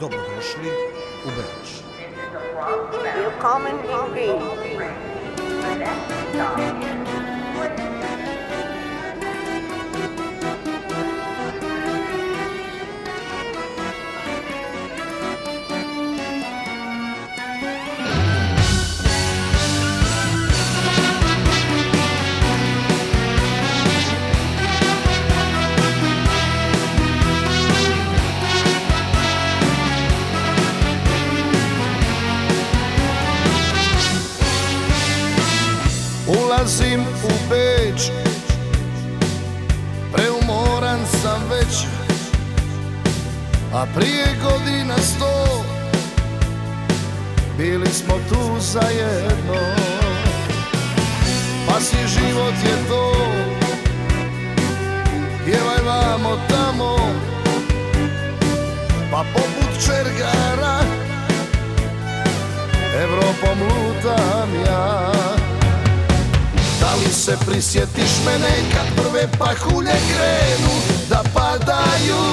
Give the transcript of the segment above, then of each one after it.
Dobrodošli u Beč. Willkommen in Wien. Ulazim u Beč. Preumoran sam već. A prije godina sto. Bili smo tu zajedno. Pa si život je to. Pjevaj vamo tamo. Pa poput čergara. Evropom lutam ja li se prisjetiš mene kad prve pahulje krenu da padaju?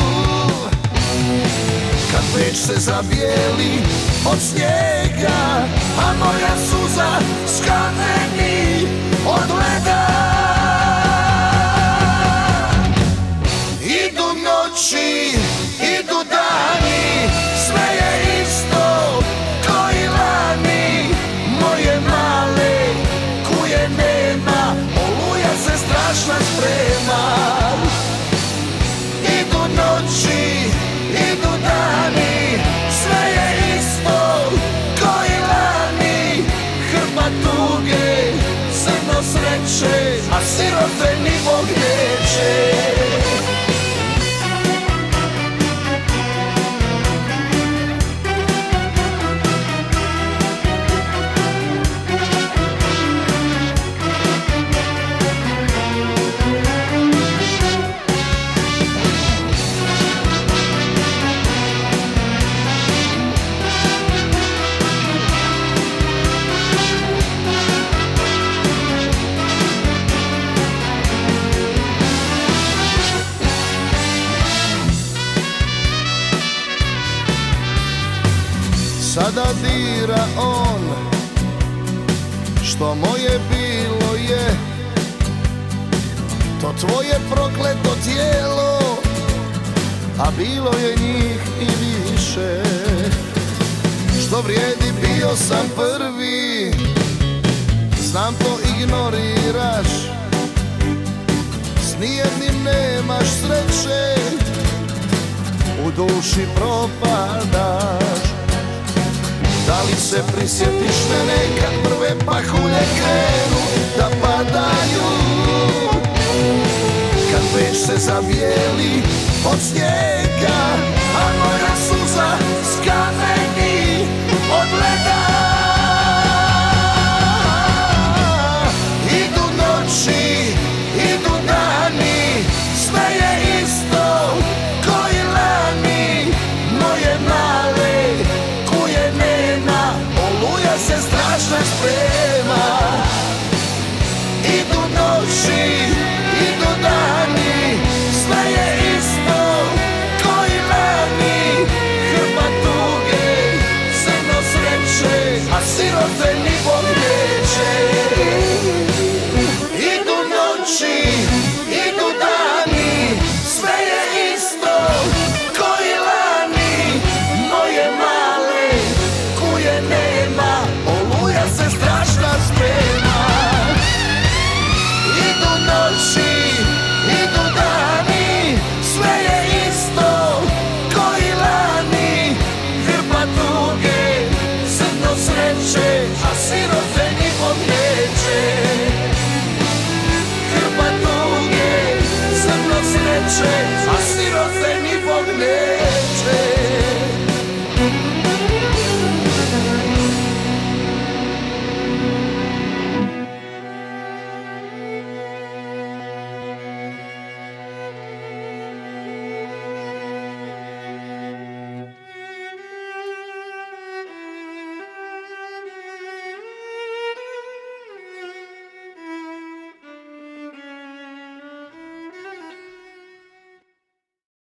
Kad već se zabijeli od snijega A moja suza skameni od sreće, a sirote ni Bog neće Sada dira on. Što moje bilo je To tvoje prokleto tijelo A bilo je njih i više. Što vrijedi bio sam prvi Znam to ignoriraš. S nijednim nemaš sreće U duši propadaš da li se prisjetiš mene kad prve pahulje krenu da padaju? Kad već se zavijeli od snijega much less brave.